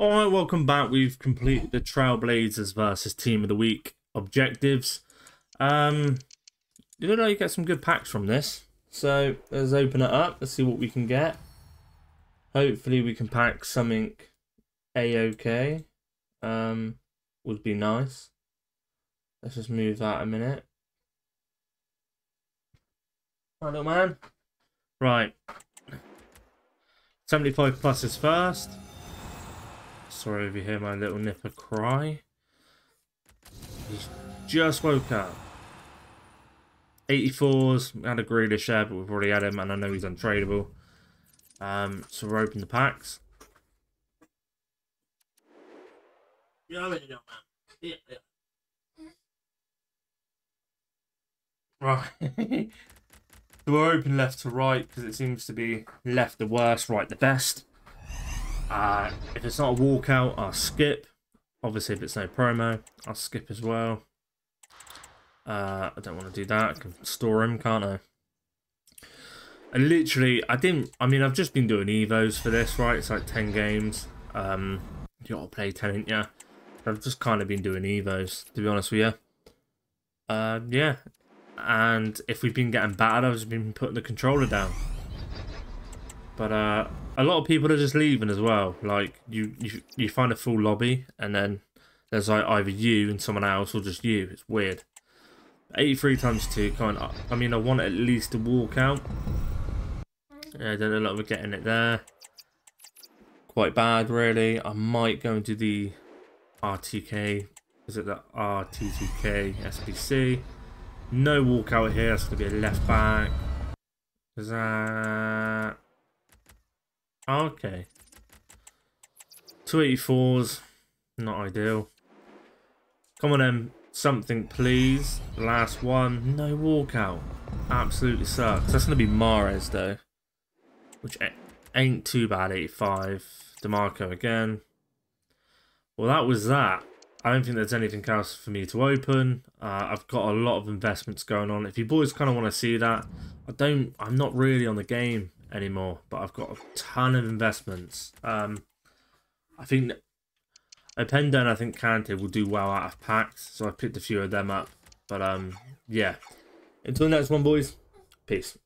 Alright, welcome back. We've completed the Trailblazers versus Team of the Week objectives. Um, you know, you get some good packs from this. So, let's open it up. Let's see what we can get. Hopefully we can pack something A-OK. Um, would be nice. Let's just move that a minute. Right, little man. Right. 75 plus is first. Sorry if you hear my little nipper cry. He's just woke up. 84s, we had a Grealish there, but we've already had him, and I know he's untradeable. Um, so we're opening the packs. Yeah, yeah, yeah. Right. so we're open left to right because it seems to be left the worst, right the best. Uh, if it's not a walkout, I'll skip. Obviously, if it's no promo, I'll skip as well. Uh, I don't want to do that. I can store him, can't I? And literally, I didn't. I mean, I've just been doing evos for this, right? It's like ten games. Um, you gotta play ten, yeah. I've just kind of been doing evos, to be honest with you. Uh, yeah. And if we've been getting battered, I've just been putting the controller down. But uh, a lot of people are just leaving as well. Like you, you, you find a full lobby, and then there's like either you and someone else, or just you. It's weird. 83 times two, kind of. I mean, I want at least a walkout. Yeah, I don't know if we're getting it there. Quite bad, really. I might go into the RTK. Is it the RTTK SBC? No walkout here. Going to be a left back. Is that... Okay. 284s, not ideal. Come on then, something please. Last one, no walkout. Absolutely sucks. That's going to be Mahrez though. Which ain't too bad, 85. Dimarco again. Well, that was that. I don't think there's anything else for me to open. Uh, I've got a lot of investments going on. If you boys kind of want to see that, I don't. I'm not really on the game anymore, but I've got a ton of investments. Um, I think Openda and I think Kante will do well out of packs, so I picked a few of them up. But um, yeah. Until next one, boys. Peace.